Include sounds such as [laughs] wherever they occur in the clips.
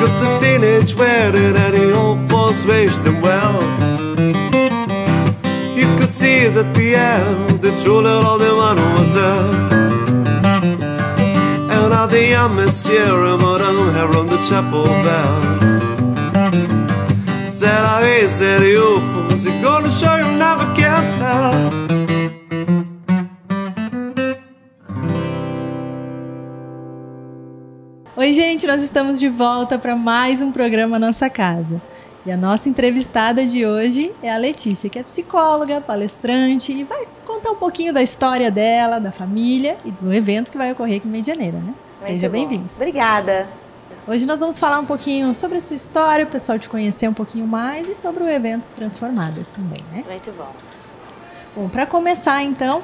Cause the teenage wedding and the old folks raised them well. You could see that Pierre, the true little the mademoiselle. And now the young monsieur and madame have rung the chapel bell. Said I said you, is it gonna show you never can tell? Oi, gente, nós estamos de volta para mais um programa Nossa Casa. E a nossa entrevistada de hoje é a Letícia, que é psicóloga, palestrante e vai contar um pouquinho da história dela, da família e do evento que vai ocorrer aqui em Medianeira, né? Muito Seja bem-vinda. Obrigada. Hoje nós vamos falar um pouquinho sobre a sua história, o pessoal te conhecer um pouquinho mais e sobre o evento Transformadas também, né? Muito bom. Bom, para começar então,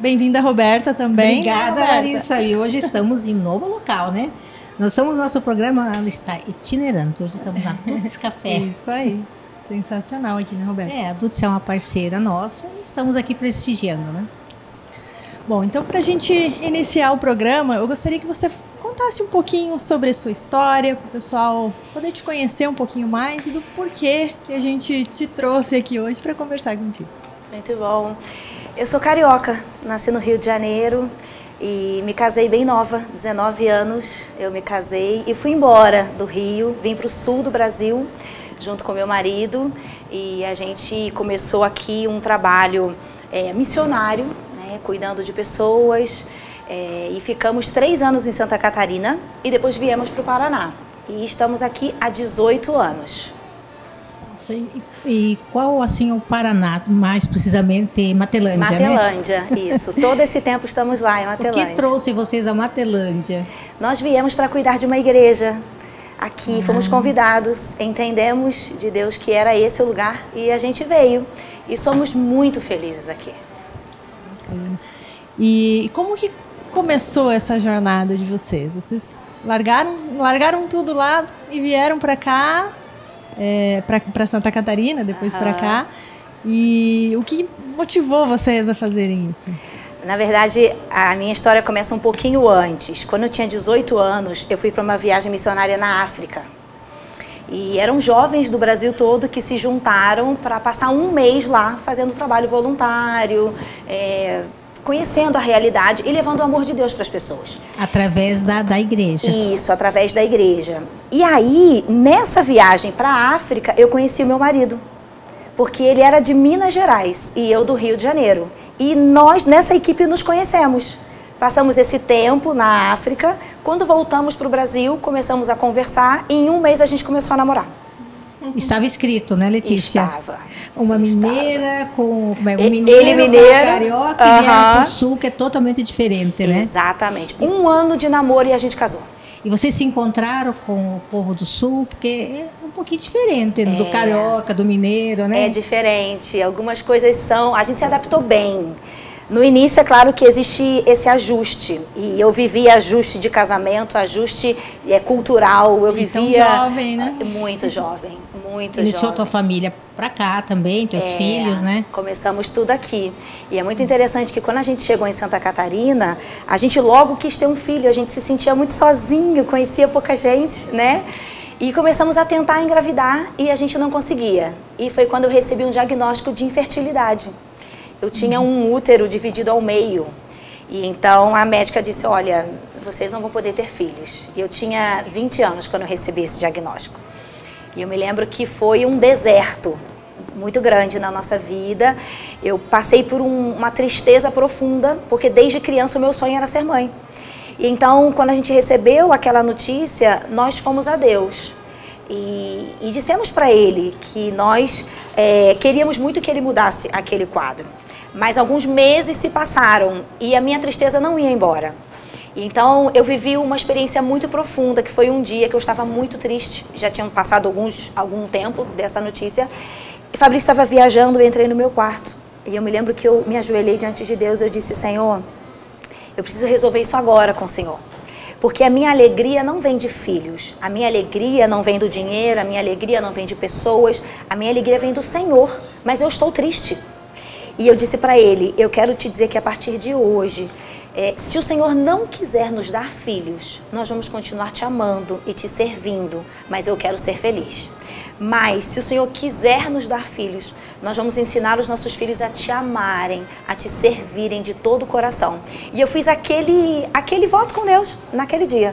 bem-vinda Roberta também. Obrigada, Roberta. Larissa. E hoje estamos em novo local, né? Nós somos, nosso programa está itinerante. Hoje estamos na [laughs] Tuts Café. Isso aí. Sensacional aqui, né, Roberta? É, a Tuts é uma parceira nossa e estamos aqui prestigiando, né? Bom, então para a gente iniciar o programa, eu gostaria que você contasse um pouquinho sobre a sua história, para o pessoal poder te conhecer um pouquinho mais e do porquê que a gente te trouxe aqui hoje para conversar contigo. Muito bom. Eu sou carioca, nasci no Rio de Janeiro e me casei bem nova, 19 anos. Eu me casei e fui embora do Rio, vim para o sul do Brasil junto com meu marido e a gente começou aqui um trabalho é, missionário, né, cuidando de pessoas. é, e ficamos três anos em Santa Catarina e depois viemos para o Paraná. E estamos aqui há 18 anos. Sim. E qual, assim, o Paraná, mais precisamente Matelândia, né? Matelândia, isso. [laughs] Todo esse tempo estamos lá em O Matelândia. que trouxe vocês a Matelândia? Nós viemos para cuidar de uma igreja. Aqui Ah. fomos convidados, entendemos de Deus que era esse o lugar e a gente veio. E somos muito felizes aqui. E como que começou essa jornada de vocês? Vocês largaram, largaram tudo lá e vieram para cá, é, para Santa Catarina, depois para Aham. cá. E o que motivou vocês a fazerem isso? Na verdade, a minha história começa um pouquinho antes. Quando eu tinha 18 anos, eu fui para uma viagem missionária na África. E eram jovens do Brasil todo que se juntaram para passar um mês lá fazendo trabalho voluntário, é, conhecendo a realidade e levando o amor de Deus para as pessoas. Através da, da igreja. Isso, através da igreja. E aí, nessa viagem para a África, eu conheci o meu marido. Porque ele era de Minas Gerais e eu do Rio de Janeiro. E nós, nessa equipe, nos conhecemos. Passamos esse tempo na África. Quando voltamos para o Brasil, começamos a conversar e em um mês a gente começou a namorar. Estava escrito, né, Letícia? Estava. Uma mineira com como é, um E- mineiro, ele mineiro, carioca e vieram aham. pro sul, que é totalmente diferente, né? Exatamente. Um ano de namoro e a gente casou. E vocês se encontraram com o povo do sul, porque é um pouquinho diferente do carioca, do mineiro, né? É diferente. Algumas coisas são. A gente se adaptou bem. No início, é claro que existe esse ajuste. E eu vivia ajuste de casamento, ajuste é, cultural. Eu E tão vivia. jovem, né? [laughs] Muito jovem. Muito Iniciou jovem. tua família pra cá também, teus É, filhos, né? Começamos tudo aqui. E é muito interessante que quando a gente chegou em Santa Catarina, a gente logo quis ter um filho, a gente se sentia muito sozinho, conhecia pouca gente, né? E começamos a tentar engravidar e a gente não conseguia. E foi quando eu recebi um diagnóstico de infertilidade. Eu tinha um útero dividido ao meio. E então a médica disse: Olha, vocês não vão poder ter filhos. E eu tinha 20 anos quando eu recebi esse diagnóstico. E eu me lembro que foi um deserto muito grande na nossa vida. Eu passei por um- uma tristeza profunda, porque desde criança o meu sonho era ser mãe. E então, quando a gente recebeu aquela notícia, nós fomos a Deus. E, e dissemos para ele que nós é, queríamos muito que ele mudasse aquele quadro. Mas alguns meses se passaram e a minha tristeza não ia embora. Então eu vivi uma experiência muito profunda, que foi um dia que eu estava muito triste. Já tinham passado alguns, algum tempo dessa notícia. E Fabrício estava viajando, eu entrei no meu quarto. E eu me lembro que eu me ajoelhei diante de Deus. Eu disse: Senhor, eu preciso resolver isso agora com o Senhor. Porque a minha alegria não vem de filhos, a minha alegria não vem do dinheiro, a minha alegria não vem de pessoas, a minha alegria vem do Senhor. Mas eu estou triste. E eu disse para ele: Eu quero te dizer que a partir de hoje é, se o Senhor não quiser nos dar filhos, nós vamos continuar te amando e te servindo, mas eu quero ser feliz. Mas se o Senhor quiser nos dar filhos, nós vamos ensinar os nossos filhos a te amarem, a te servirem de todo o coração. E eu fiz aquele, aquele voto com Deus naquele dia.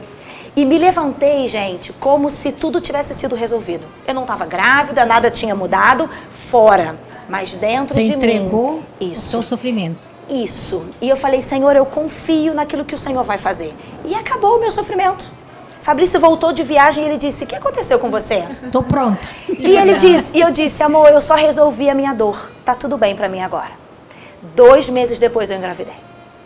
E me levantei, gente, como se tudo tivesse sido resolvido. Eu não estava grávida, nada tinha mudado, fora. Mas dentro Você de entregou mim. o Isso. seu sofrimento. Isso. E eu falei, Senhor, eu confio naquilo que o Senhor vai fazer. E acabou o meu sofrimento. Fabrício voltou de viagem e ele disse: O que aconteceu com você? Tô pronta. E ele disse, e eu disse, amor, eu só resolvi a minha dor. Tá tudo bem pra mim agora. Dois meses depois eu engravidei.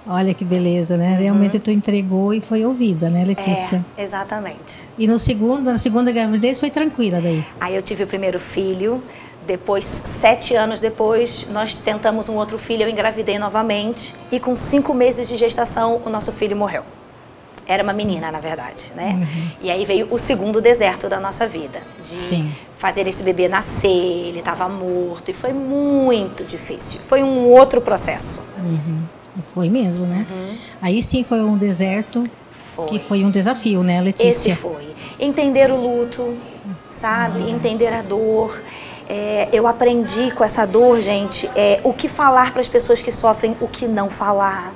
Olha que beleza, né? Realmente tu entregou e foi ouvida, né, Letícia? É, exatamente. E no segundo, na segunda gravidez foi tranquila daí. Aí eu tive o primeiro filho. Depois, sete anos depois, nós tentamos um outro filho. Eu engravidei novamente. E com cinco meses de gestação, o nosso filho morreu. Era uma menina, na verdade, né? E aí veio o segundo deserto da nossa vida. De Sim. fazer esse bebê nascer, ele estava morto. E foi muito difícil. Foi um outro processo. E Foi mesmo, né? Aí sim foi um deserto Uhum. Foi. que foi um desafio, né, Letícia? Esse foi. Entender o luto, sabe? Entender a dor. É, eu aprendi com essa dor, gente, é, o que falar para as pessoas que sofrem, o que não falar.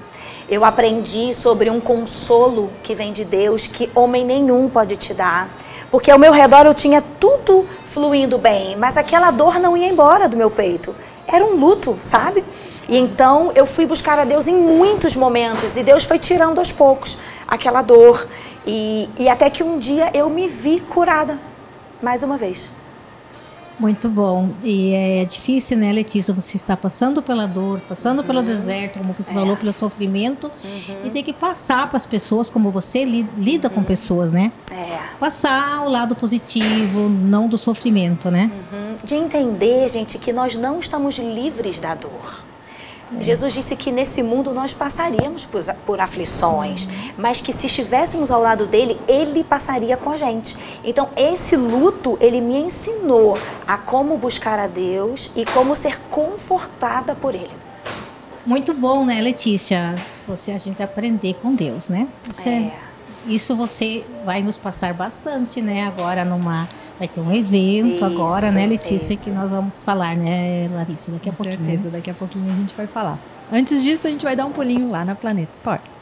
Eu aprendi sobre um consolo que vem de Deus que homem nenhum pode te dar. Porque ao meu redor eu tinha tudo fluindo bem, mas aquela dor não ia embora do meu peito. Era um luto, sabe? E então eu fui buscar a Deus em muitos momentos e Deus foi tirando aos poucos aquela dor. E, e até que um dia eu me vi curada, mais uma vez. Muito bom. E é difícil, né, Letícia? Você está passando pela dor, passando Uhum. pelo deserto, como É. você falou, pelo sofrimento, e tem que passar para as pessoas, como você li- lida Uhum. com pessoas, né? É. Passar o lado positivo, não do sofrimento, né? Uhum. De entender, gente, que nós não estamos livres da dor. Jesus disse que nesse mundo nós passaríamos por, por aflições, mas que se estivéssemos ao lado dele, ele passaria com a gente. Então, esse luto, ele me ensinou a como buscar a Deus e como ser confortada por ele. Muito bom, né, Letícia? Se você a gente aprender com Deus, né? Isso, é- É. isso você vai nos passar bastante, né? Agora numa vai ter um evento Isso, agora, né, Letícia, isso. que nós vamos falar, né, Larissa, daqui a Com pouquinho. certeza, daqui a pouquinho a gente vai falar. Antes disso, a gente vai dar um pulinho lá na Planeta Esportes.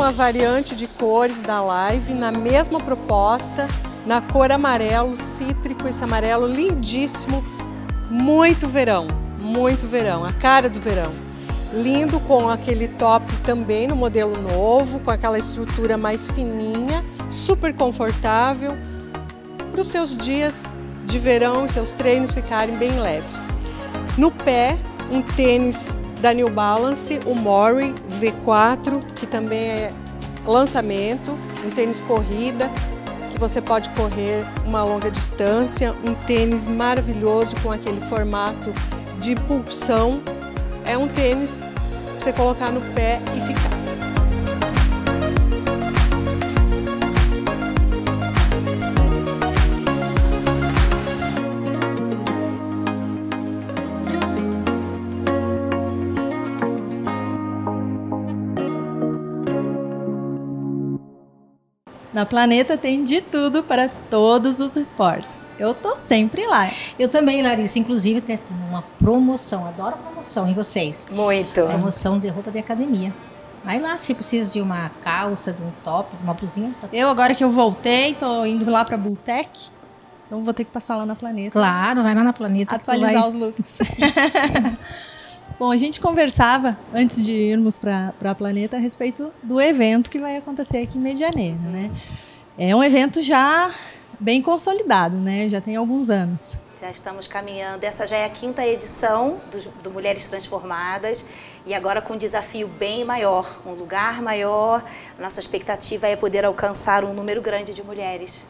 Uma variante de cores da live na mesma proposta, na cor amarelo cítrico, esse amarelo lindíssimo, muito verão, muito verão, a cara do verão. Lindo com aquele top também no modelo novo, com aquela estrutura mais fininha, super confortável para os seus dias de verão seus treinos ficarem bem leves. No pé, um tênis da New Balance, o Mori V4, que também é lançamento, um tênis corrida, que você pode correr uma longa distância, um tênis maravilhoso com aquele formato de pulsão. É um tênis para você colocar no pé e ficar. Na Planeta tem de tudo para todos os esportes. Eu tô sempre lá. Eu também, Larissa, inclusive até tem uma promoção, adoro promoção em vocês. Muito. Promoção de roupa de academia. Vai lá, se precisa de uma calça, de um top, de uma blusinha, tá Eu, agora que eu voltei, tô indo lá pra Bultec. Então vou ter que passar lá na Planeta. Claro, vai lá na planeta. atualizar vai- os looks. [laughs] Bom, a gente conversava antes de irmos para a Planeta a respeito do evento que vai acontecer aqui em Medianeira, né? É um evento já bem consolidado, né? Já tem alguns anos. Já estamos caminhando. Essa já é a quinta edição do, do Mulheres Transformadas e agora com um desafio bem maior, um lugar maior. Nossa expectativa é poder alcançar um número grande de mulheres.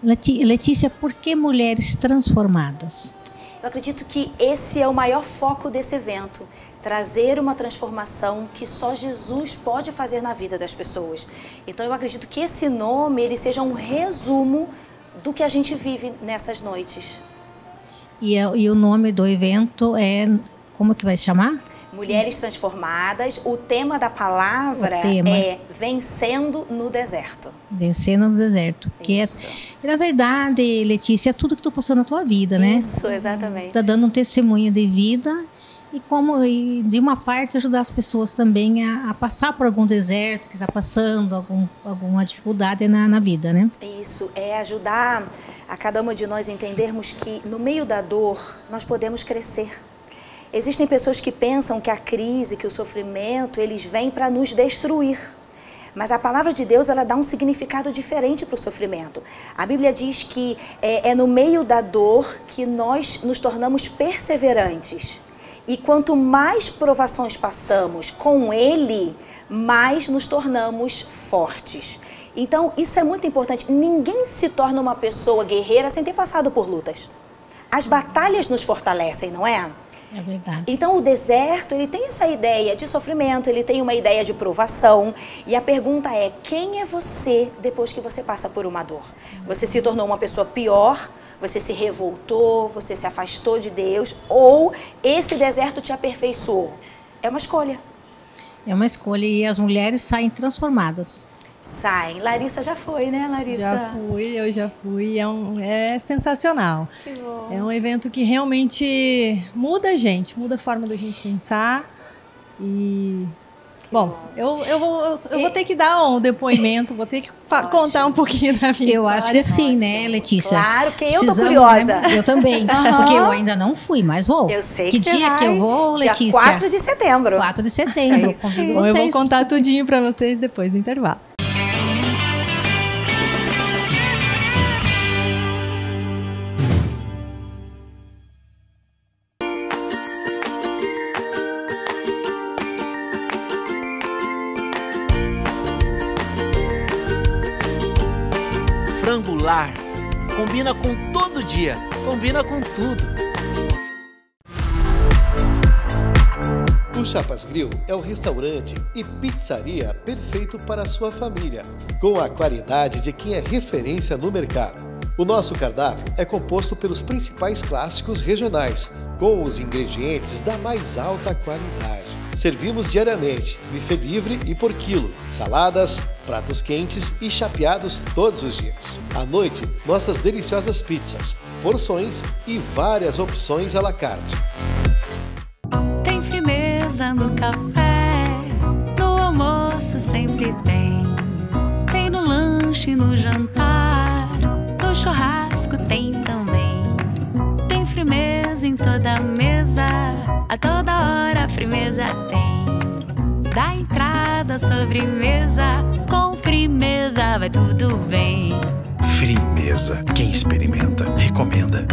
Letícia, por que mulheres transformadas? Eu acredito que esse é o maior foco desse evento. trazer uma transformação que só Jesus pode fazer na vida das pessoas. Então eu acredito que esse nome ele seja um resumo do que a gente vive nessas noites. E, é- e o nome do evento é. Como que vai se chamar? Mulheres transformadas, o tema da palavra tema. é vencendo no deserto. Vencendo no deserto. Que é, Isso. na verdade, Letícia, é tudo que tu passou na tua vida, né? Isso, exatamente. Tá dando um testemunho de vida e como e de uma parte ajudar as pessoas também a, a passar por algum deserto que está passando, algum, alguma dificuldade na, na vida, né? Isso é ajudar a cada uma de nós entendermos que no meio da dor nós podemos crescer. Existem pessoas que pensam que a crise, que o sofrimento, eles vêm para nos destruir. Mas a palavra de Deus ela dá um significado diferente para o sofrimento. A Bíblia diz que é, é no meio da dor que nós nos tornamos perseverantes. E quanto mais provações passamos com Ele, mais nos tornamos fortes. Então, isso é muito importante. Ninguém se torna uma pessoa guerreira sem ter passado por lutas. As batalhas nos fortalecem, não é? É verdade. Então o deserto, ele tem essa ideia de sofrimento, ele tem uma ideia de provação. E a pergunta é: quem é você depois que você passa por uma dor? Você se tornou uma pessoa pior? Você se revoltou? Você se afastou de Deus? Ou esse deserto te aperfeiçoou? É uma escolha. É uma escolha e as mulheres saem transformadas. Saem. Larissa já foi, né, Larissa? Já fui, eu já fui. É, um, é sensacional. Que bom. É um evento que realmente muda a gente, muda a forma da gente pensar. E. Bom, eu, eu, vou, eu, eu vou ter que dar um depoimento, vou ter que contar um pouquinho da minha Eu acho que sim, né, Letícia? Claro, que eu tô Precisamos, curiosa. né? Eu também. [laughs] Aham. Porque eu ainda não fui, mas vou. Eu sei que que dia vai. que eu vou, Dia Letícia? 4 de setembro. 4 de [laughs] setembro. É isso Convido aí. Bom, eu vou contar tudinho pra vocês depois do intervalo. Frangular. Combina com todo dia. Combina com tudo. O Chapas Grill é o restaurante e pizzaria perfeito para a sua família, com a qualidade de quem é referência no mercado. O nosso cardápio é composto pelos principais clássicos regionais, com os ingredientes da mais alta qualidade. Servimos diariamente, buffet livre e por quilo, saladas, pratos quentes e chapeados todos os dias. À noite, nossas deliciosas pizzas, porções e várias opções à la carte. Tem firmeza no café, no almoço sempre tem. Tem no lanche, no jantar, no churrasco tem também. Tem firmeza em toda mesa, à sobremesa, com firmeza vai tudo bem. Frimeza. Quem experimenta, recomenda.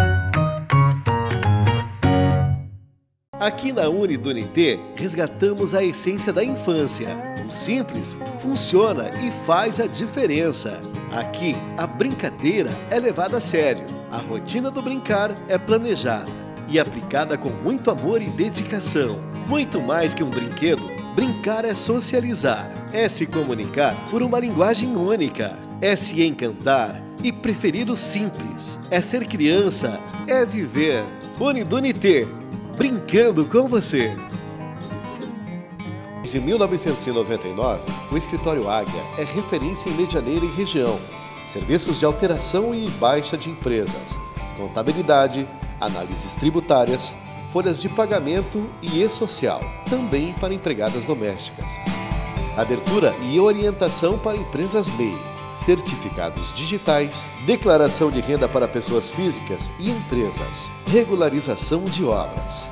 Aqui na Unidunité, resgatamos a essência da infância. O simples funciona e faz a diferença. Aqui, a brincadeira é levada a sério. A rotina do brincar é planejada e aplicada com muito amor e dedicação. Muito mais que um brinquedo, brincar é socializar, é se comunicar por uma linguagem única, é se encantar e preferir o simples, é ser criança, é viver. Unidunité, brincando com você. Desde 1999, o Escritório Águia é referência em Medianeira e região. Serviços de alteração e baixa de empresas, contabilidade, análises tributárias, folhas de pagamento e e-social, também para entregadas domésticas. Abertura e orientação para empresas MEI, certificados digitais, declaração de renda para pessoas físicas e empresas, regularização de obras.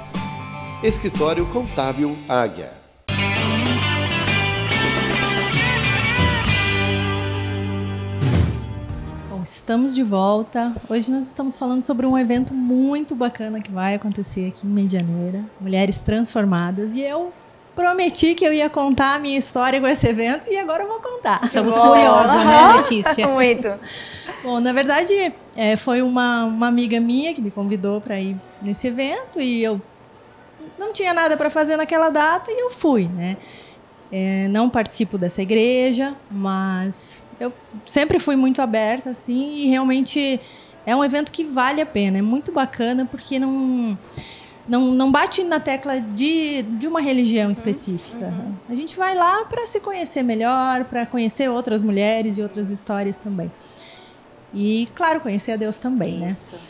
Escritório Contábil Águia. Estamos de volta. Hoje nós estamos falando sobre um evento muito bacana que vai acontecer aqui em Medianeira, Mulheres Transformadas, e eu prometi que eu ia contar a minha história com esse evento e agora eu vou contar. Estamos Boa. curiosas, né. Letícia? [laughs] Muito. Bom, na verdade, é, foi uma, uma amiga minha que me convidou para ir nesse evento e eu não tinha nada para fazer naquela data e eu fui, né? É, não participo dessa igreja, mas eu sempre fui muito aberta, assim, e realmente é um evento que vale a pena, é muito bacana porque não não, não bate na tecla de, de uma religião específica. Uhum. A gente vai lá para se conhecer melhor, para conhecer outras mulheres e outras histórias também. E, claro, conhecer a Deus também, Isso. né?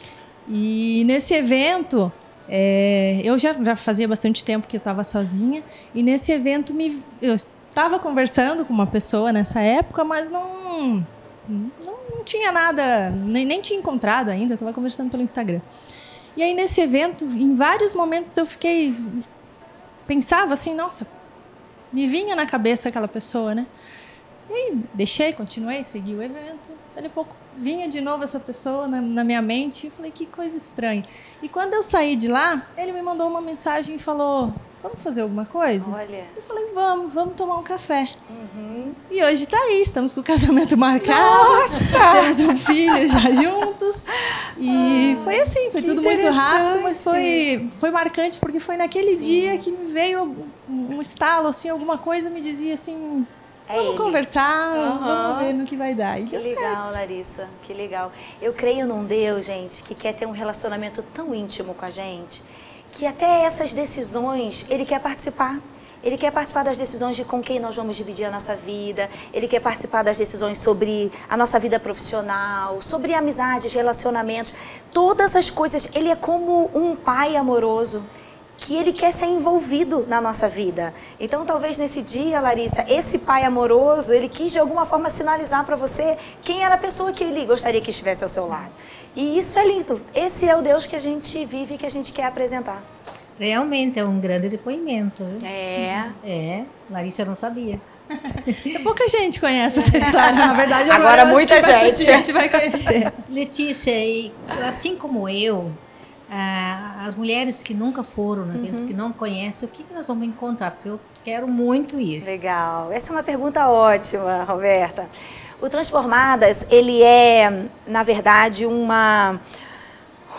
E nesse evento, é, eu já, já fazia bastante tempo que eu estava sozinha, e nesse evento me, eu estava conversando com uma pessoa nessa época, mas não, não, não tinha nada, nem, nem tinha encontrado ainda, estava conversando pelo Instagram. E aí nesse evento, em vários momentos eu fiquei pensava assim, nossa, me vinha na cabeça aquela pessoa, né? E aí deixei, continuei, segui o evento. Daí a pouco vinha de novo essa pessoa na, na minha mente. Eu falei, que coisa estranha. E quando eu saí de lá, ele me mandou uma mensagem e falou: Vamos fazer alguma coisa? Olha. Eu falei, vamos, vamos tomar um café. Uhum. E hoje está aí, estamos com o casamento marcado. Nossa! Temos um filho já juntos. E ah, foi assim, foi tudo muito rápido, mas foi, foi marcante porque foi naquele Sim. dia que me veio um estalo, assim, alguma coisa me dizia assim. É vamos ele. conversar, uhum. vamos ver no que vai dar. E que legal, certo. Larissa, que legal. Eu creio num Deus, gente, que quer ter um relacionamento tão íntimo com a gente que até essas decisões ele quer participar. Ele quer participar das decisões de com quem nós vamos dividir a nossa vida. Ele quer participar das decisões sobre a nossa vida profissional, sobre amizades, relacionamentos. Todas as coisas. Ele é como um pai amoroso que ele quer ser envolvido na nossa vida. Então, talvez nesse dia, Larissa, esse pai amoroso, ele quis de alguma forma sinalizar para você quem era a pessoa que ele gostaria que estivesse ao seu lado. E isso é lindo. Esse é o Deus que a gente vive e que a gente quer apresentar. Realmente é um grande depoimento. É. É, Larissa não sabia. Pouca gente conhece essa [laughs] história, na verdade. Agora, agora muita gente. gente vai conhecer. Letícia, e assim como eu, ah, as mulheres que nunca foram no evento, uhum. que não conhecem, o que, que nós vamos encontrar? Porque eu quero muito ir. Legal. Essa é uma pergunta ótima, Roberta. O Transformadas, ele é, na verdade, uma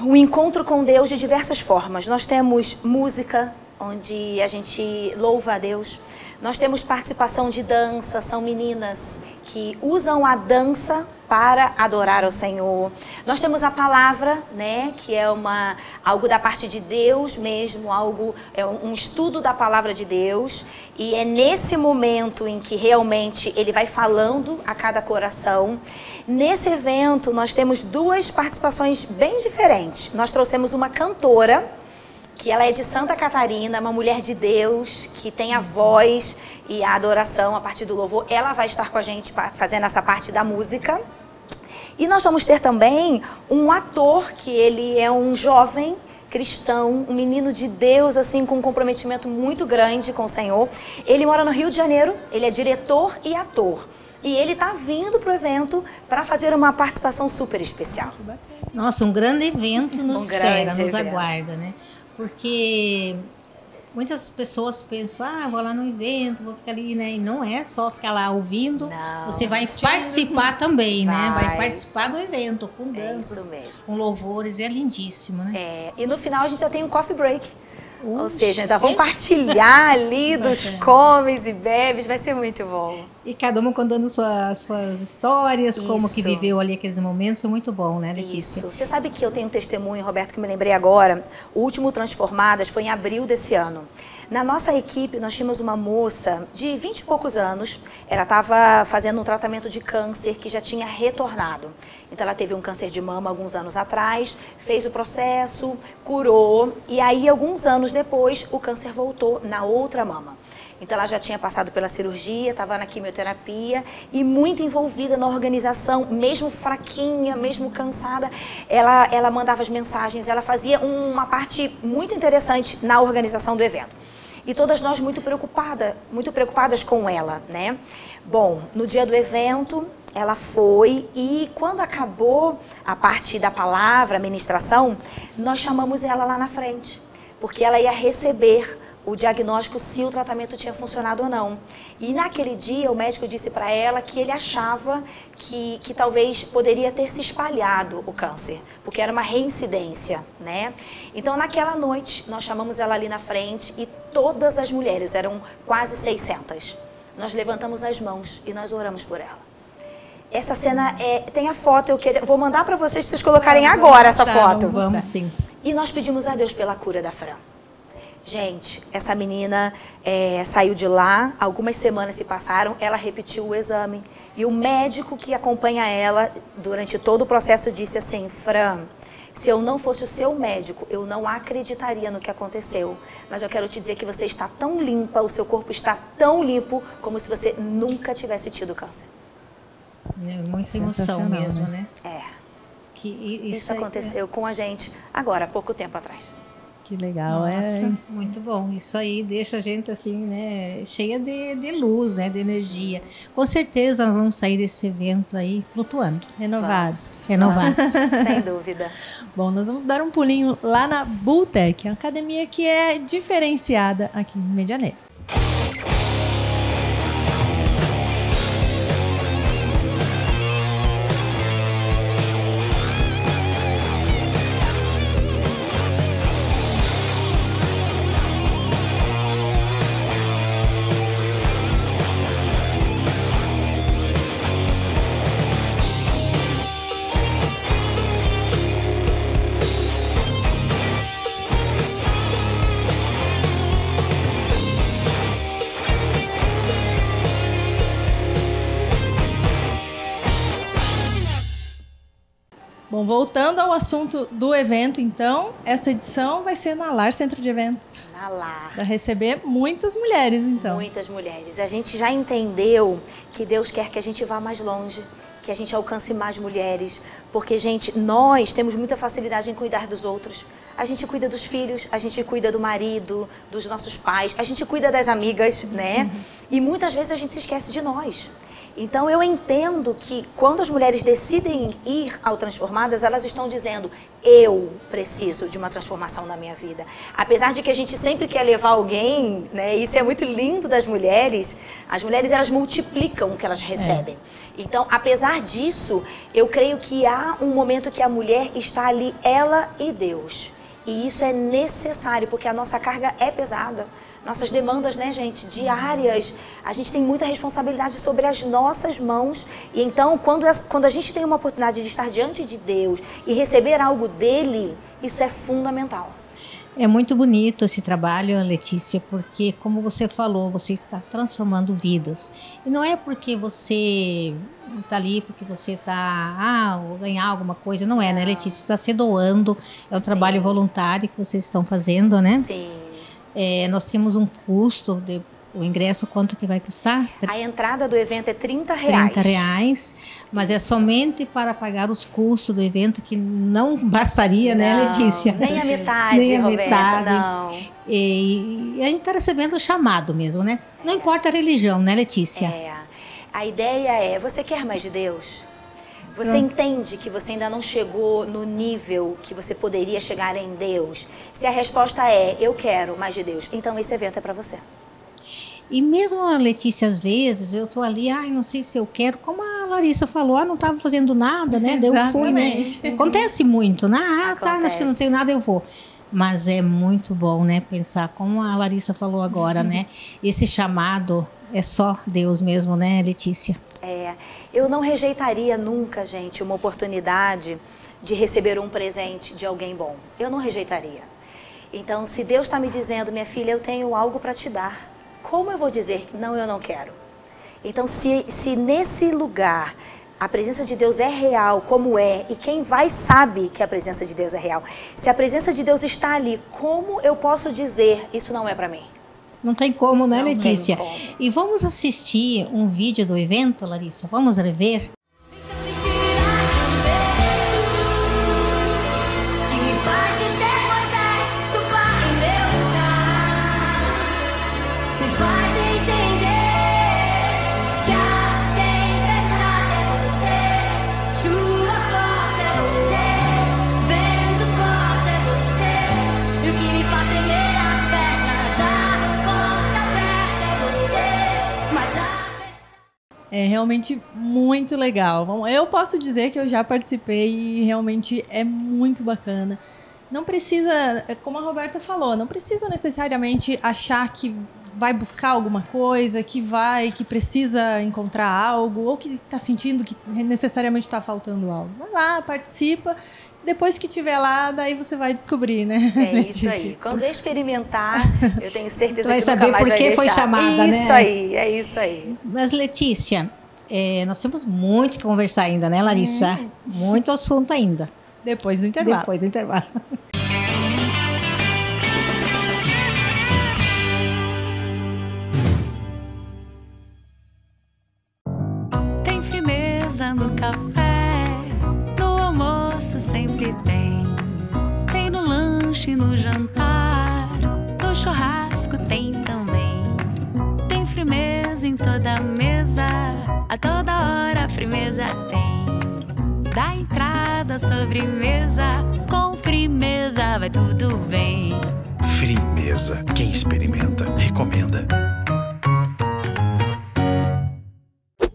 um encontro com Deus de diversas formas. Nós temos música, onde a gente louva a Deus. Nós temos participação de dança, são meninas que usam a dança para adorar ao Senhor. Nós temos a palavra, né, que é uma algo da parte de Deus mesmo, algo é um estudo da palavra de Deus, e é nesse momento em que realmente ele vai falando a cada coração. Nesse evento nós temos duas participações bem diferentes. Nós trouxemos uma cantora que ela é de Santa Catarina, uma mulher de Deus, que tem a voz e a adoração a partir do louvor. Ela vai estar com a gente fazendo essa parte da música. E nós vamos ter também um ator, que ele é um jovem cristão, um menino de Deus, assim, com um comprometimento muito grande com o Senhor. Ele mora no Rio de Janeiro, ele é diretor e ator. E ele está vindo para o evento para fazer uma participação super especial. Nossa, um grande evento nos um espera, nos evento. aguarda, né? Porque muitas pessoas pensam, ah, vou lá no evento, vou ficar ali, né? E não é só ficar lá ouvindo, não, você vai participar também, vai. né? Vai participar do evento com é danças, é com louvores, é lindíssimo, né? É, e no final a gente já tem um coffee break. Ou seja, ainda vão partilhar ali dos comes e bebes, vai ser muito bom. E cada uma contando suas, suas histórias, Isso. como que viveu ali aqueles momentos, muito bom, né, Letícia? Isso. Você sabe que eu tenho um testemunho, Roberto, que me lembrei agora. O último Transformadas foi em abril desse ano. Na nossa equipe, nós tínhamos uma moça de 20 e poucos anos. Ela estava fazendo um tratamento de câncer que já tinha retornado. Então, ela teve um câncer de mama alguns anos atrás, fez o processo, curou. E aí, alguns anos depois, o câncer voltou na outra mama. Então ela já tinha passado pela cirurgia, estava na quimioterapia e muito envolvida na organização, mesmo fraquinha, mesmo cansada, ela, ela mandava as mensagens, ela fazia uma parte muito interessante na organização do evento e todas nós muito preocupadas, muito preocupadas com ela, né? Bom, no dia do evento, ela foi e quando acabou a parte da palavra, a ministração, nós chamamos ela lá na frente, porque ela ia receber o diagnóstico se o tratamento tinha funcionado ou não. E naquele dia o médico disse para ela que ele achava que, que talvez poderia ter se espalhado o câncer, porque era uma reincidência, né? Então naquela noite nós chamamos ela ali na frente e todas as mulheres, eram quase 600, nós levantamos as mãos e nós oramos por ela. Essa cena é, tem a foto, eu vou mandar para vocês para vocês colocarem vamos agora essa foto. Vamos sim. E nós pedimos a Deus pela cura da Fran. Gente, essa menina é, saiu de lá, algumas semanas se passaram, ela repetiu o exame. E o médico que acompanha ela durante todo o processo disse assim: Fran, se eu não fosse o seu médico, eu não acreditaria no que aconteceu. Mas eu quero te dizer que você está tão limpa, o seu corpo está tão limpo, como se você nunca tivesse tido câncer. É muita emoção mesmo, né? É. Que isso, isso aconteceu é... com a gente agora, há pouco tempo atrás. Que legal, Nossa, é. Muito bom. Isso aí deixa a gente assim, né, cheia de, de luz, né, de energia. Com certeza nós vamos sair desse evento aí flutuando. Renovados. Renovados. [laughs] Sem [laughs] dúvida. Bom, nós vamos dar um pulinho lá na Bultec, uma academia que é diferenciada aqui em Medianeira. Assunto do evento, então, essa edição vai ser na LAR Centro de Eventos. Na LAR. Para receber muitas mulheres, então. Muitas mulheres. A gente já entendeu que Deus quer que a gente vá mais longe, que a gente alcance mais mulheres, porque, gente, nós temos muita facilidade em cuidar dos outros. A gente cuida dos filhos, a gente cuida do marido, dos nossos pais, a gente cuida das amigas, né? [laughs] E muitas vezes a gente se esquece de nós. Então eu entendo que quando as mulheres decidem ir ao Transformadas, elas estão dizendo: eu preciso de uma transformação na minha vida. Apesar de que a gente sempre quer levar alguém, né? Isso é muito lindo das mulheres. As mulheres elas multiplicam o que elas recebem. É. Então, apesar disso, eu creio que há um momento que a mulher está ali, ela e Deus. E isso é necessário, porque a nossa carga é pesada nossas demandas, né, gente, diárias. A gente tem muita responsabilidade sobre as nossas mãos. E então, quando, quando a gente tem uma oportunidade de estar diante de Deus e receber algo dele, isso é fundamental. É muito bonito esse trabalho, Letícia, porque, como você falou, você está transformando vidas. E não é porque você está ali porque você está, ah, vou ganhar alguma coisa. Não é, né, Letícia? Você está se doando. É um Sim. trabalho voluntário que vocês estão fazendo, né? Sim. É, nós temos um custo de o ingresso quanto que vai custar? A entrada do evento é 30 reais. 30 reais, mas é somente para pagar os custos do evento, que não [laughs] bastaria, né, não, né, Letícia? Nem a metade, nem a Roberta, metade. não. E, e a gente está recebendo o chamado mesmo, né? É. Não importa a religião, né, Letícia? É. A ideia é, você quer mais de Deus? Você entende que você ainda não chegou no nível que você poderia chegar em Deus? Se a resposta é eu quero mais de Deus, então esse evento é para você. E mesmo a Letícia, às vezes, eu tô ali, ai, não sei se eu quero, como a Larissa falou, ah, não estava fazendo nada, né? Daí eu fui, né? Acontece muito, né? Ah, tá, acho que não tenho nada, eu vou. Mas é muito bom, né? Pensar, como a Larissa falou agora, [laughs] né? Esse chamado é só Deus mesmo, né, Letícia? É. Eu não rejeitaria nunca, gente, uma oportunidade de receber um presente de alguém bom. Eu não rejeitaria. Então, se Deus está me dizendo, minha filha, eu tenho algo para te dar, como eu vou dizer não, eu não quero? Então, se, se nesse lugar a presença de Deus é real, como é, e quem vai sabe que a presença de Deus é real. Se a presença de Deus está ali, como eu posso dizer isso não é para mim? Não tem como, né, Não Letícia? Como. E vamos assistir um vídeo do evento, Larissa? Vamos rever? É realmente muito legal. Eu posso dizer que eu já participei e realmente é muito bacana. Não precisa, é como a Roberta falou, não precisa necessariamente achar que vai buscar alguma coisa, que vai, que precisa encontrar algo, ou que está sentindo que necessariamente está faltando algo. Vai lá, participa. Depois que tiver lá, daí você vai descobrir, né? É [laughs] isso aí. Quando eu experimentar, eu tenho certeza vai que saber nunca mais por vai que deixar. foi chamada, né? Isso aí, é isso aí. Mas, Letícia, é, nós temos muito que conversar ainda, né, Larissa? Muito assunto ainda. Depois do intervalo. Depois do intervalo. Tem firmeza no café, sempre tem. Tem no lanche, no jantar, no churrasco tem também. Tem firmeza em toda mesa, a toda hora firmeza tem. Da entrada sobremesa, com firmeza vai tudo bem. Frimeza. Quem experimenta, recomenda.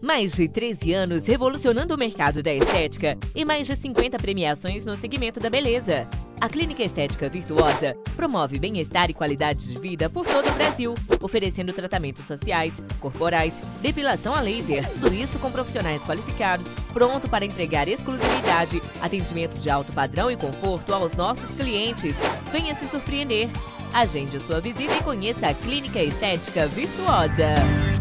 Mais de 13 anos revolucionando o mercado da estética e mais de 50 premiações no segmento da beleza. A Clínica Estética Virtuosa promove bem-estar e qualidade de vida por todo o Brasil, oferecendo tratamentos sociais, corporais, depilação a laser, tudo isso com profissionais qualificados, pronto para entregar exclusividade, atendimento de alto padrão e conforto aos nossos clientes. Venha se surpreender. Agende sua visita e conheça a Clínica Estética Virtuosa.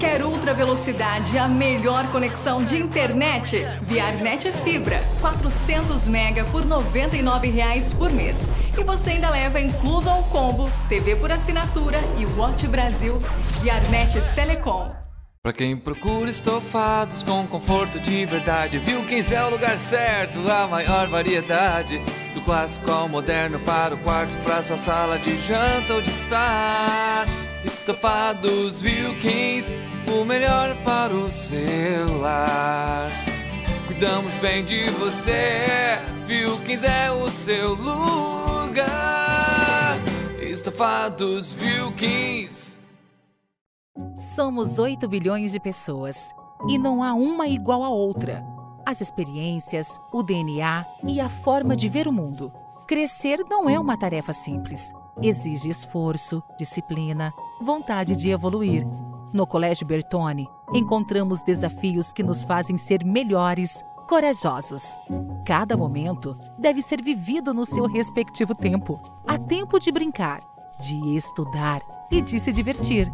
Quer ultra velocidade a melhor conexão de internet? Viarnet Fibra, 400 mega por R$ 99,00 por mês. E você ainda leva incluso ao combo TV por assinatura e Watch Brasil Viarnet Telecom. Pra quem procura estofados com conforto de verdade, viu quem é o lugar certo, a maior variedade. Do clássico ao moderno, para o quarto, pra sua sala de janta ou de estar. Estofados Vilkins, o melhor para o seu lar. Cuidamos bem de você, Vilkins é o seu lugar. Estofados Vilkins. Somos 8 bilhões de pessoas e não há uma igual a outra. As experiências, o DNA e a forma de ver o mundo. Crescer não é uma tarefa simples. Exige esforço, disciplina, vontade de evoluir. No Colégio Bertone, encontramos desafios que nos fazem ser melhores, corajosos. Cada momento deve ser vivido no seu respectivo tempo. Há tempo de brincar, de estudar e de se divertir.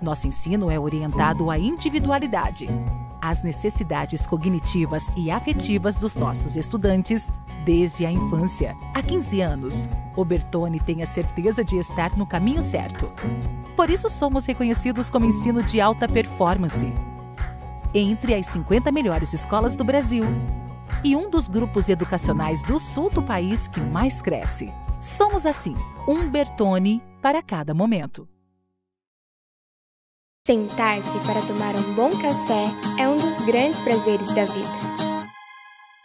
Nosso ensino é orientado à individualidade, às necessidades cognitivas e afetivas dos nossos estudantes desde a infância. Há 15 anos, o Bertone tem a certeza de estar no caminho certo. Por isso somos reconhecidos como ensino de alta performance. Entre as 50 melhores escolas do Brasil e um dos grupos educacionais do sul do país que mais cresce. Somos assim, um Bertone para cada momento. Sentar-se para tomar um bom café é um dos grandes prazeres da vida.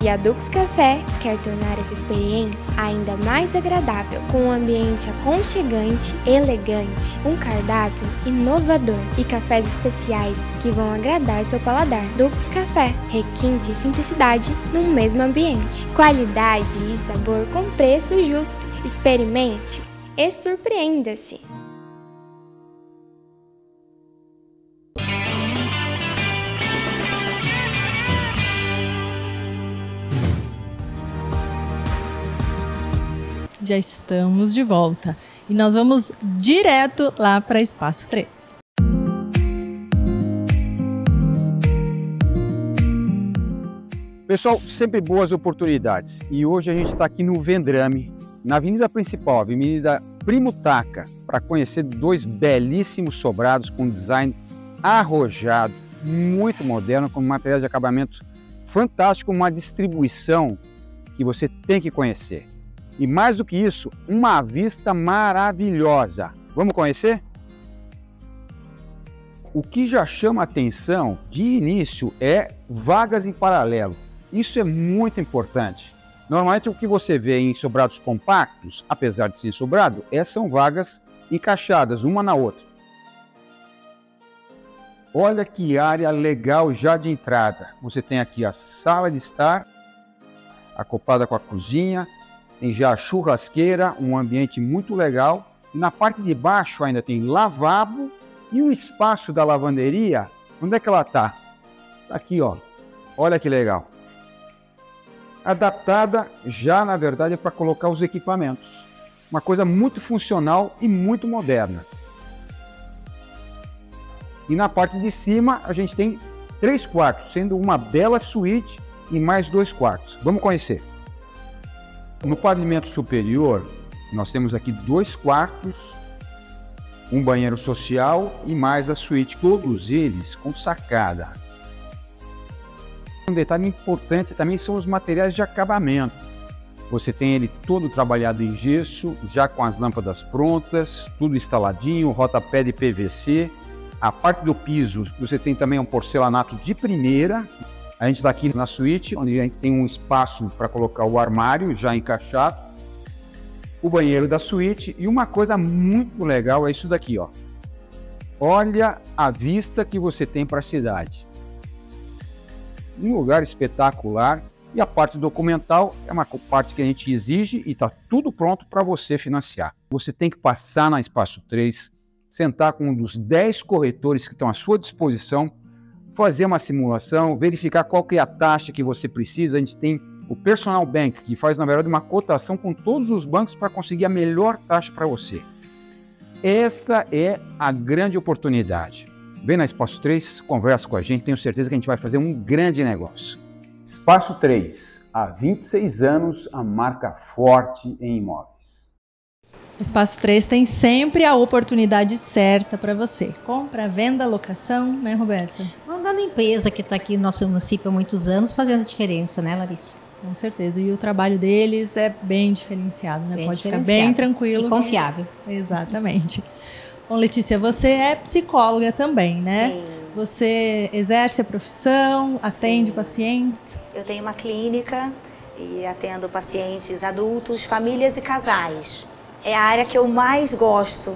E a Dux Café quer tornar essa experiência ainda mais agradável, com um ambiente aconchegante, elegante, um cardápio inovador e cafés especiais que vão agradar seu paladar. Dux Café, requinte e simplicidade num mesmo ambiente. Qualidade e sabor com preço justo. Experimente e surpreenda-se. Já estamos de volta. E nós vamos direto lá para Espaço 3. Pessoal, sempre boas oportunidades. E hoje a gente está aqui no Vendrame, na avenida principal, Avenida Primo Taca, para conhecer dois belíssimos sobrados com design arrojado, muito moderno, com material de acabamento fantástico, uma distribuição que você tem que conhecer. E mais do que isso, uma vista maravilhosa. Vamos conhecer? O que já chama atenção de início é vagas em paralelo. Isso é muito importante. Normalmente o que você vê em sobrados compactos, apesar de ser sobrado, é, são vagas encaixadas uma na outra. Olha que área legal já de entrada. Você tem aqui a sala de estar, acoplada com a cozinha, tem já churrasqueira, um ambiente muito legal. E na parte de baixo ainda tem lavabo e o espaço da lavanderia. Onde é que ela está? Tá aqui, ó. Olha que legal. Adaptada já, na verdade, é para colocar os equipamentos. Uma coisa muito funcional e muito moderna. E na parte de cima a gente tem três quartos, sendo uma bela suíte e mais dois quartos. Vamos conhecer. No pavimento superior, nós temos aqui dois quartos, um banheiro social e mais a suíte, todos eles com sacada. Um detalhe importante também são os materiais de acabamento. Você tem ele todo trabalhado em gesso, já com as lâmpadas prontas, tudo instaladinho, rotapé de PVC, a parte do piso, você tem também um porcelanato de primeira. A gente está aqui na suíte, onde a gente tem um espaço para colocar o armário já encaixado. O banheiro da suíte. E uma coisa muito legal é isso daqui, ó. Olha a vista que você tem para a cidade. Um lugar espetacular. E a parte documental é uma parte que a gente exige e está tudo pronto para você financiar. Você tem que passar na Espaço 3, sentar com um dos 10 corretores que estão à sua disposição, fazer uma simulação, verificar qual que é a taxa que você precisa. A gente tem o Personal Bank, que faz, na verdade, uma cotação com todos os bancos para conseguir a melhor taxa para você. Essa é a grande oportunidade. Vem na Espaço 3, conversa com a gente, tenho certeza que a gente vai fazer um grande negócio. Espaço 3, há 26 anos, a marca forte em imóveis. Espaço 3 tem sempre a oportunidade certa para você. Compra, venda, locação, né, Roberta? Uma empresa que está aqui no nosso município há muitos anos fazendo a diferença, né, Larissa? Com certeza. E o trabalho deles é bem diferenciado, né? Bem Pode diferenciado. ficar bem tranquilo. E confiável. Exatamente. Bom, Letícia, você é psicóloga também, né? Sim. Você exerce a profissão, atende Sim. pacientes? Eu tenho uma clínica e atendo pacientes adultos, famílias e casais. É a área que eu mais gosto,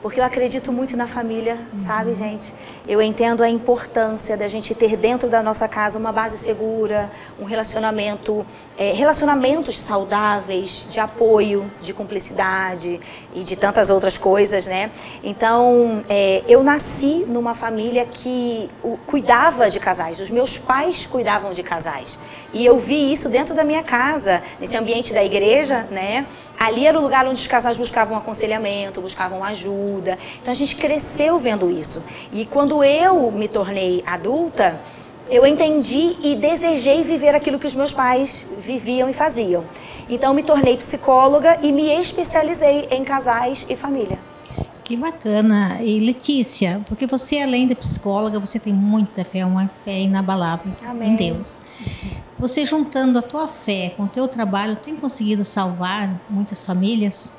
porque eu acredito muito na família, sabe, gente? Eu entendo a importância da gente ter dentro da nossa casa uma base segura, um relacionamento, eh, relacionamentos saudáveis, de apoio, de cumplicidade e de tantas outras coisas, né? Então, eh, eu nasci numa família que cuidava de casais, os meus pais cuidavam de casais. E eu vi isso dentro da minha casa, nesse ambiente da igreja, né? Ali era o lugar onde os casais buscavam aconselhamento, buscavam ajuda. Então a gente cresceu vendo isso. E quando eu me tornei adulta, eu entendi e desejei viver aquilo que os meus pais viviam e faziam. Então me tornei psicóloga e me especializei em casais e família. Que bacana. E Letícia, porque você, além de psicóloga, você tem muita fé, uma fé inabalável Amém. em Deus. Você juntando a tua fé com o teu trabalho, tem conseguido salvar muitas famílias?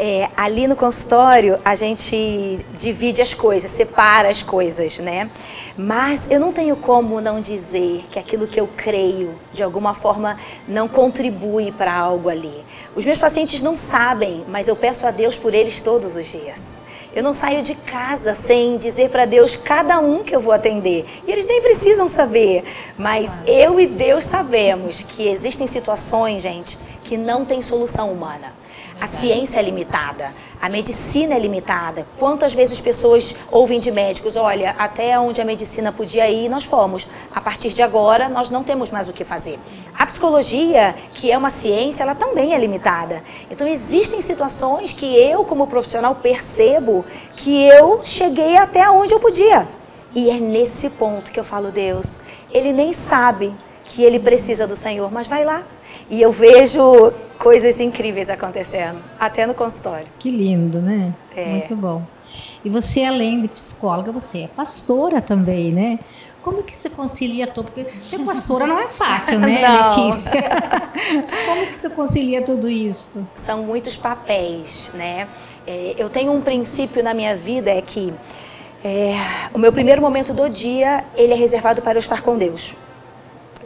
É, ali no consultório a gente divide as coisas, separa as coisas, né? Mas eu não tenho como não dizer que aquilo que eu creio de alguma forma não contribui para algo ali. Os meus pacientes não sabem, mas eu peço a Deus por eles todos os dias. Eu não saio de casa sem dizer para Deus cada um que eu vou atender. E eles nem precisam saber. Mas eu e Deus sabemos que existem situações, gente, que não tem solução humana. A ciência é limitada, a medicina é limitada. Quantas vezes pessoas ouvem de médicos, olha, até onde a medicina podia ir, nós fomos. A partir de agora, nós não temos mais o que fazer. A psicologia, que é uma ciência, ela também é limitada. Então existem situações que eu, como profissional, percebo que eu cheguei até onde eu podia. E é nesse ponto que eu falo, Deus, ele nem sabe que ele precisa do Senhor, mas vai lá. E eu vejo coisas incríveis acontecendo, até no consultório. Que lindo, né? É. Muito bom. E você, além de psicóloga, você é pastora também, né? Como que você concilia tudo? Porque ser pastora não é fácil, né. [laughs] Letícia? [laughs] Como que tu concilia tudo isso? São muitos papéis, né? É, eu tenho um princípio na minha vida é que é, o meu primeiro momento do dia ele é reservado para eu estar com Deus.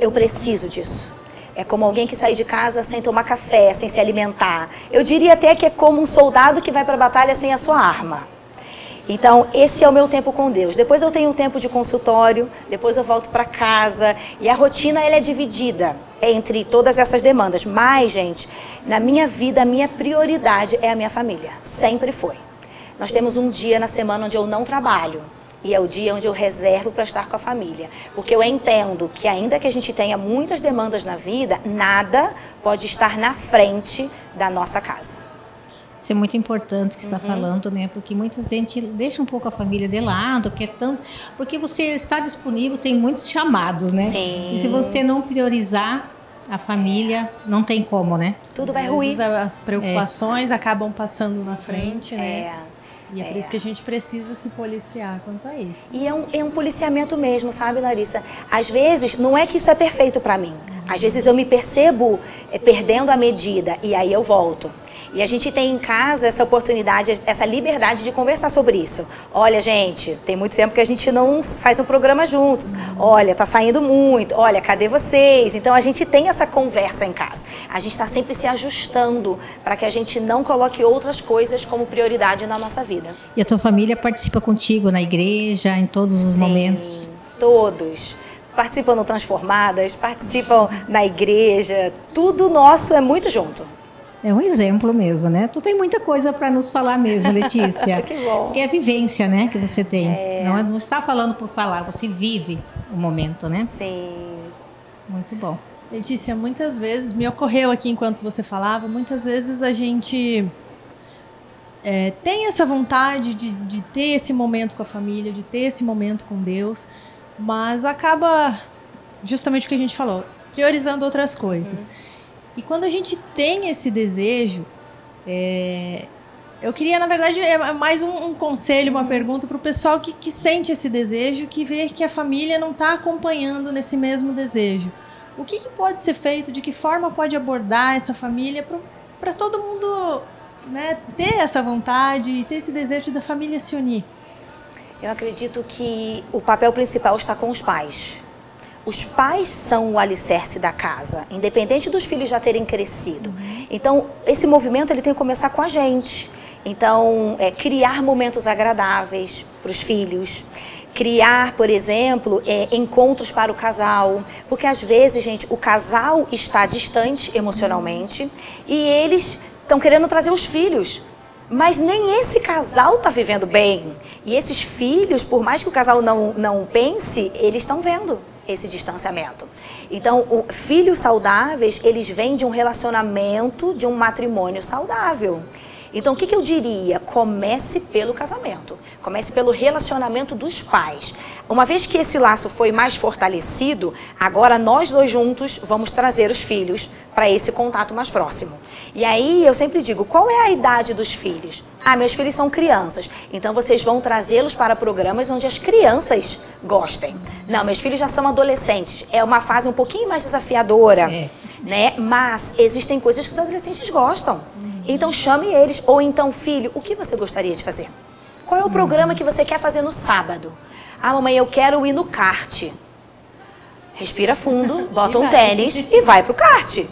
Eu preciso disso. É como alguém que sai de casa sem tomar café, sem se alimentar. Eu diria até que é como um soldado que vai para a batalha sem a sua arma. Então, esse é o meu tempo com Deus. Depois eu tenho um tempo de consultório, depois eu volto para casa. E a rotina ela é dividida entre todas essas demandas. Mas, gente, na minha vida, a minha prioridade é a minha família. Sempre foi. Nós temos um dia na semana onde eu não trabalho. E é o dia onde eu reservo para estar com a família. Porque eu entendo que, ainda que a gente tenha muitas demandas na vida, nada pode estar na frente da nossa casa. Isso é muito importante que está uhum. falando, né? Porque muita gente deixa um pouco a família de lado, porque é tanto, porque você está disponível, tem muitos chamados, né? Sim. E se você não priorizar a família, não tem como, né? Tudo Às vai ruir. As preocupações é. acabam passando na frente, né? É. E é, é, por isso que a gente precisa se policiar quanto a isso. E é um, é um policiamento mesmo, sabe, Larissa? Às vezes, não é que isso é perfeito para mim. Às vezes eu me percebo é, perdendo a medida e aí eu volto. E a gente tem em casa essa oportunidade, essa liberdade de conversar sobre isso. Olha, gente, tem muito tempo que a gente não faz um programa juntos. Olha, tá saindo muito. Olha, cadê vocês? Então a gente tem essa conversa em casa. A gente está sempre se ajustando para que a gente não coloque outras coisas como prioridade na nossa vida. E a tua família participa contigo na igreja, em todos os Sim, momentos? Todos participam no Transformadas, participam na igreja, tudo nosso é muito junto. É um exemplo mesmo, né? Tu tem muita coisa para nos falar mesmo, [laughs] Letícia. que bom. Porque é a vivência, né, que você tem. É. Não, não está falando por falar, você vive o momento, né? Sim. Muito bom. Letícia, muitas vezes, me ocorreu aqui enquanto você falava, muitas vezes a gente é, tem essa vontade de, de ter esse momento com a família, de ter esse momento com Deus, mas acaba justamente o que a gente falou, priorizando outras coisas. Uhum. E quando a gente tem esse desejo, é, eu queria, na verdade, é mais um, um conselho, uma pergunta para o pessoal que, que sente esse desejo, que vê que a família não está acompanhando nesse mesmo desejo. O que, que, pode ser feito? De que forma pode abordar essa família para todo mundo né, ter essa vontade e ter esse desejo da família se unir? Eu acredito que o papel principal está com os pais. Os pais são o alicerce da casa, independente dos filhos já terem crescido. Então, esse movimento ele tem que começar com a gente. Então, é, criar momentos agradáveis para os filhos, criar, por exemplo, é, encontros para o casal, porque às vezes, gente, o casal está distante emocionalmente e eles estão querendo trazer os filhos. Mas nem esse casal está vivendo bem. E esses filhos, por mais que o casal não, não pense, eles estão vendo esse distanciamento. Então, filhos saudáveis, eles vêm de um relacionamento, de um matrimônio saudável. Então, o que, que, eu diria? Comece pelo casamento, comece pelo relacionamento dos pais. Uma vez que esse laço foi mais fortalecido, agora nós dois juntos vamos trazer os filhos para esse contato mais próximo. E aí eu sempre digo: qual é a idade dos filhos? Ah, meus filhos são crianças. Então vocês vão trazê-los para programas onde as crianças gostem. Não, meus filhos já são adolescentes. É uma fase um pouquinho mais desafiadora, é. né? Mas existem coisas que os adolescentes gostam. Então chame eles. Ou então, filho, o que você gostaria de fazer? Qual é o programa que você quer fazer no sábado? Ah, mamãe, eu quero ir no kart. Respira fundo, bota um tênis e vai pro kart.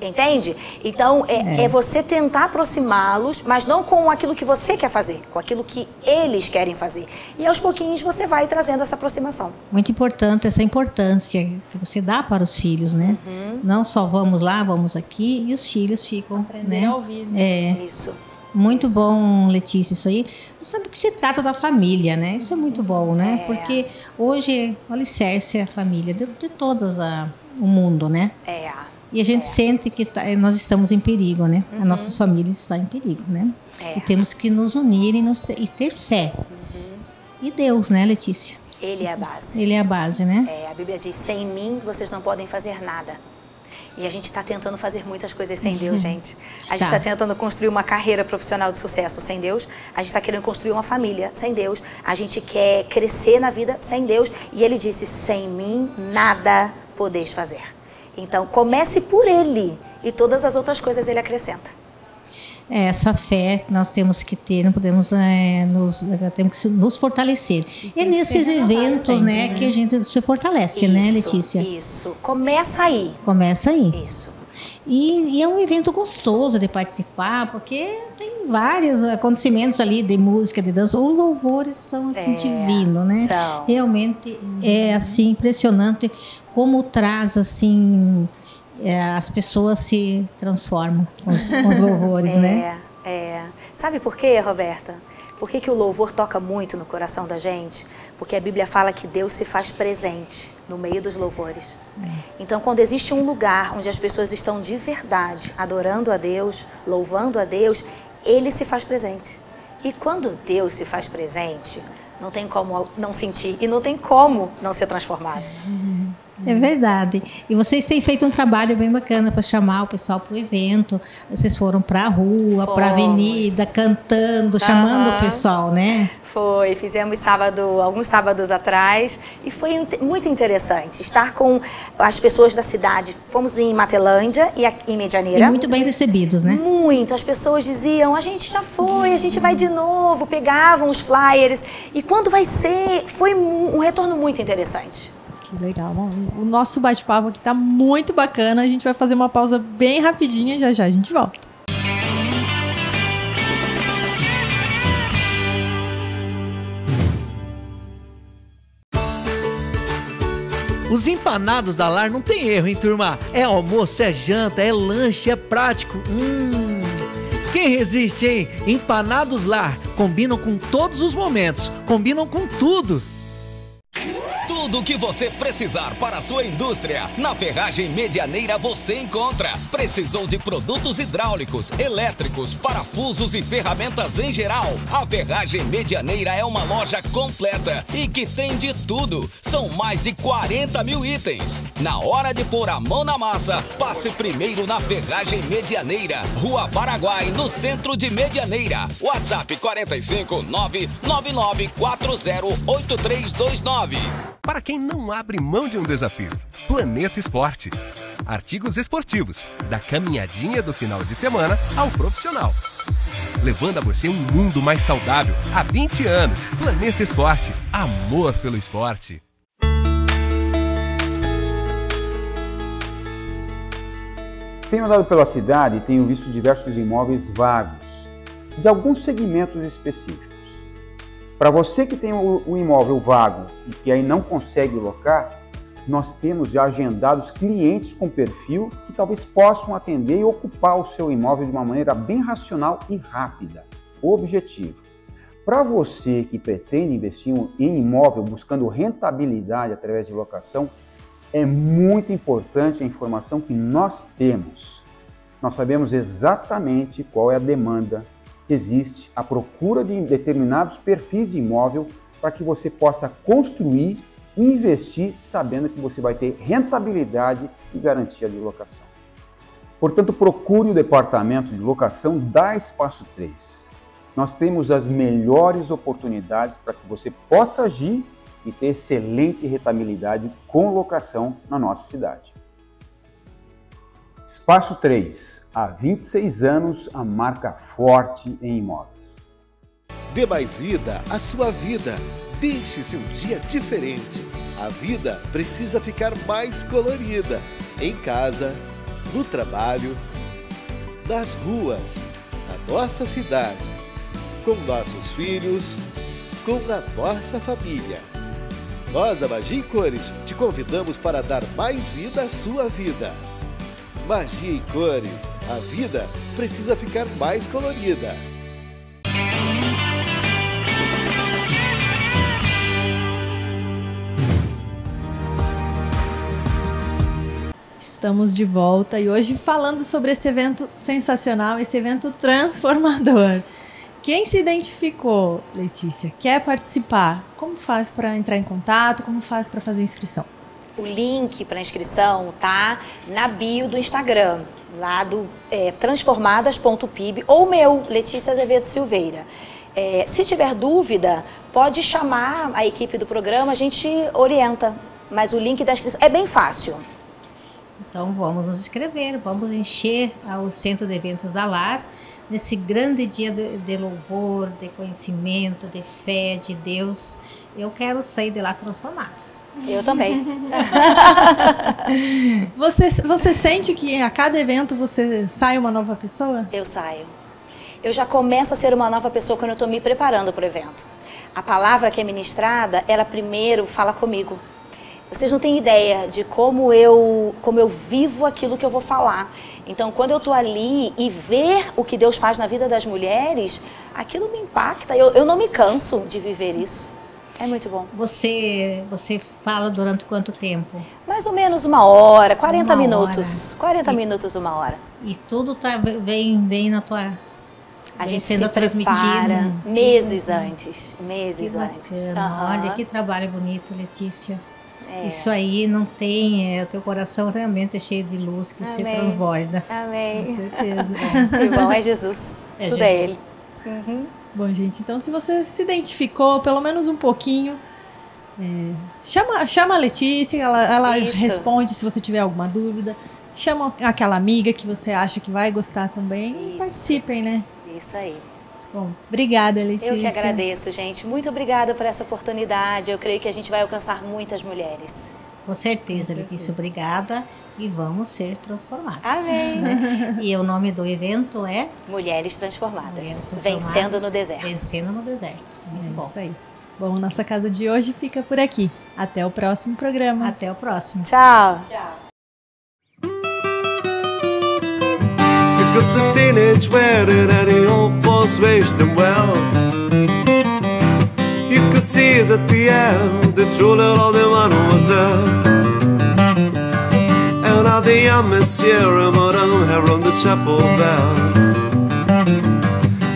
Entende? Então, é, é. é você tentar aproximá-los, mas não com aquilo que você quer fazer, com aquilo que eles querem fazer. E aos pouquinhos você vai trazendo essa aproximação. Muito importante essa importância que você dá para os filhos, né? Uhum. Não só vamos lá, vamos aqui, e os filhos ficam. Aprender né? a ouvir. É. Isso. Muito isso. bom, Letícia, isso aí. Sabe que se trata da família, né? Isso é muito bom, né? É. Porque hoje o alicerce é a família de, de todas a, o mundo, né? É. E a gente é. sente que tá, nós estamos em perigo, né? Uhum. As nossas famílias estão em perigo, né? É. E temos que nos unir e, nos, e ter fé. Uhum. E Deus, né, Letícia? Ele é a base. Ele é a base, né? É, a Bíblia diz: sem mim vocês não podem fazer nada. E a gente está tentando fazer muitas coisas sem Deus, [laughs] gente. A gente está tentando construir uma carreira profissional de sucesso sem Deus. A gente está querendo construir uma família sem Deus. A gente quer crescer na vida sem Deus. E ele disse: sem mim nada podeis fazer. Então, comece por ele e todas as outras coisas ele acrescenta. É, essa fé nós temos que ter, não podemos é, nos temos que nos fortalecer. E é nesses eventos, né, que a gente se fortalece, isso, né, Letícia? Isso. Começa aí. Começa aí. Isso. E, e, é um evento gostoso de participar, porque tem vários acontecimentos ali de música, de dança. Os louvores são assim É, divino, né? são. Realmente é assim impressionante como traz assim é, as pessoas se transformam com os, com os louvores, [laughs] é, né? É. Sabe por quê, Roberta? Por que, que o louvor toca muito no coração da gente? Porque a Bíblia fala que Deus se faz presente no meio dos louvores. Então, quando existe um lugar onde as pessoas estão de verdade adorando a Deus, louvando a Deus, Ele se faz presente. E quando Deus se faz presente, não tem como não sentir e não tem como não ser transformado. É verdade. E vocês têm feito um trabalho bem bacana para chamar o pessoal para o evento. Vocês foram para a rua, para a avenida, cantando, chamando o Aham. pessoal, né? Foi, fizemos sábado, alguns sábados atrás e foi muito interessante estar com as pessoas da cidade. Fomos em Matelândia e em Medianeira. E muito bem recebidos, né? Muito. As pessoas diziam: a gente já foi, a gente vai de novo. Pegavam os flyers. E quando vai ser? Foi um retorno muito interessante. Que legal. Bom, o nosso bate-papo aqui tá muito bacana. A gente vai fazer uma pausa bem rapidinha e já já a gente volta. Os empanados da Lar não tem erro, hein, turma? É almoço, é janta, é lanche, é prático. Hum. Quem resiste, hein? Empanados Lar combinam com todos os momentos, combinam com tudo. Tudo o que você precisar para a sua indústria, na Ferragem Medianeira você encontra. Precisou de produtos hidráulicos, elétricos, parafusos e ferramentas em geral? A Ferragem Medianeira é uma loja completa e que tem de tudo. São mais de 40 mil itens. Na hora de pôr a mão na massa, passe primeiro na Ferragem Medianeira, Rua Paraguai, no centro de Medianeira. WhatsApp 45 999 408329. Para quem não abre mão de um desafio, Planeta Esporte. Artigos esportivos, da caminhadinha do final de semana ao profissional. Levando a você um mundo mais saudável há 20 anos. Planeta Esporte. Amor pelo esporte. Tenho andado pela cidade e tenho visto diversos imóveis vagos, de alguns segmentos específicos. Para você que tem o, imóvel vago e que aí não consegue locar, nós temos já agendados clientes com perfil que talvez possam atender e ocupar o seu imóvel de uma maneira bem racional e rápida. Objetivo: para você que pretende investir em imóvel buscando rentabilidade através de locação, é muito importante a informação que nós temos. Nós sabemos exatamente qual é a demanda existe, a procura de determinados perfis de imóvel para que você possa construir e investir sabendo que você vai ter rentabilidade e garantia de locação. Portanto, procure o departamento de locação da Espaço 3. Nós temos as melhores oportunidades para que você possa agir e ter excelente rentabilidade com locação na nossa cidade. Espaço 3, há 26 anos, a marca forte em imóveis. Dê mais vida à sua vida. Deixe seu dia diferente. A vida precisa ficar mais colorida. Em casa, no trabalho, nas ruas, na nossa cidade, com nossos filhos, com a nossa família. Nós da Magia em Cores te convidamos para dar mais vida à sua vida. Magia em Cores, a vida precisa ficar mais colorida. Estamos de volta e hoje falando sobre esse evento sensacional, esse evento transformador. Quem se identificou, Letícia, quer participar? Como faz para entrar em contato? Como faz para fazer inscrição? O link para inscrição tá na bio do Instagram, lá do é, transformadas.pib ou meu, Letícia Azevedo Silveira. É, se tiver dúvida, pode chamar a equipe do programa, a gente orienta. Mas o link da inscrição é bem fácil. Então vamos nos inscrever, vamos encher ah, o centro de eventos da Lar nesse grande dia de, de louvor, de conhecimento, de fé, de Deus. Eu quero sair de lá transformada. Eu também. [laughs] você, você sente que a cada evento você sai uma nova pessoa? Eu saio. eu já começo a ser uma nova pessoa quando eu estou me preparando para o evento. A palavra que é ministrada, ela primeiro fala comigo. Vocês não têm ideia de como eu, como eu vivo aquilo que eu vou falar. Então, quando eu estou ali e ver o que Deus faz na vida das mulheres, aquilo me impacta. Eu, eu não me canso de viver isso. É muito bom. Você, você fala durante quanto tempo? Mais ou menos uma hora, 40 Uma minutos. hora. 40 E- minutos, uma hora. E tudo tá, vem, vem na tua. A gente sendo se transmitido. prepara meses antes. Meses antes. Aham. Olha que trabalho bonito, Letícia. É. Isso aí não tem, é, o teu coração realmente é cheio de luz que você Amém. transborda. Amém. Com certeza. [laughs] Que bom, é Jesus. É Tudo é Ele. Jesus. Uhum. Bom, gente, então se você se identificou, pelo menos um pouquinho, é, chama, chama a Letícia, ela, ela Isso. responde se você tiver alguma dúvida. Chama aquela amiga que você acha que vai gostar também e participem, né? Isso aí. Bom, obrigada, Letícia. Eu que agradeço, gente. Muito obrigada por essa oportunidade. Eu creio que a gente vai alcançar muitas mulheres. Com certeza, Letícia, obrigada. E vamos ser transformados. Amém. né? [laughs] E o nome do evento é Mulheres Transformadas. Mulheres Vencendo Transformadas, no deserto. Vencendo no deserto. Muito É bom. isso aí. Bom, nossa casa de hoje fica por aqui. Até o próximo programa. Até o próximo. Tchau. Because the teenage wedding and folks wished them well. tir de pierre de toujours de mademoiselle. And at the end, monsieur and madame have rung the chapel bell.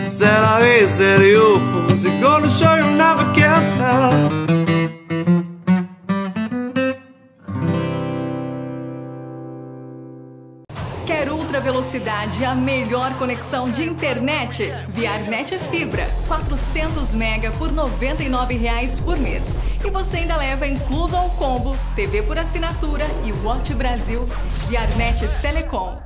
Said I, said you, for it's gonna show you never can tell. Ultra velocidade e a melhor conexão de internet? Viarnet Fibra, 400 mega por R$ 99,00 por mês. E você ainda leva incluso ao combo TV por assinatura e Watch Brasil. Viarnet Telecom.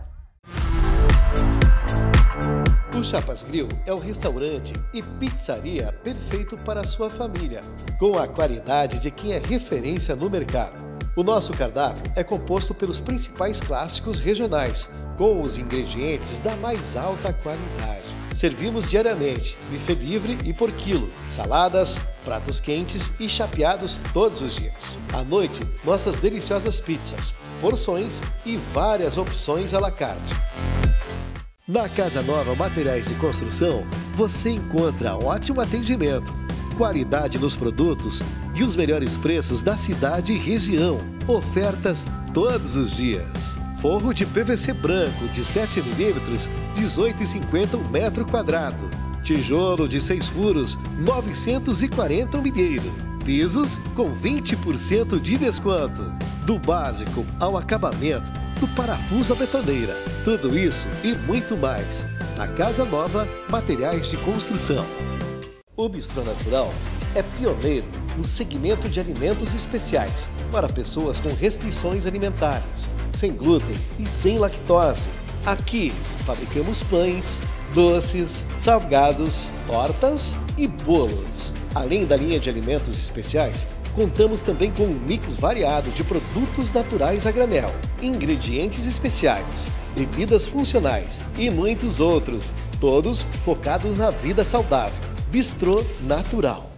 O Chapas Grill é o restaurante e pizzaria perfeito para a sua família, com a qualidade de quem é referência no mercado. O nosso cardápio é composto pelos principais clássicos regionais, com os ingredientes da mais alta qualidade. Servimos diariamente, buffet livre e por quilo, saladas, pratos quentes e chapeados todos os dias. À noite, nossas deliciosas pizzas, porções e várias opções à la carte. Na Casa Nova Materiais de Construção, você encontra ótimo atendimento, qualidade nos produtos e os melhores preços da cidade e região. Ofertas todos os dias. Forro de PVC branco de 7 milímetros, 18,50 um metro quadrado. Tijolo de 6 furos, 940 um milheiro. Pisos com 20% de desconto. Do básico ao acabamento, do parafuso à betoneira. Tudo isso e muito mais. Na Casa Nova Materiais de Construção. O Bistrô Natural é pioneiro no segmento de alimentos especiais para pessoas com restrições alimentares, sem glúten e sem lactose. Aqui fabricamos pães, doces, salgados, tortas e bolos. Além da linha de alimentos especiais, contamos também com um mix variado de produtos naturais a granel, ingredientes especiais, bebidas funcionais e muitos outros, todos focados na vida saudável. Bistrô Natural.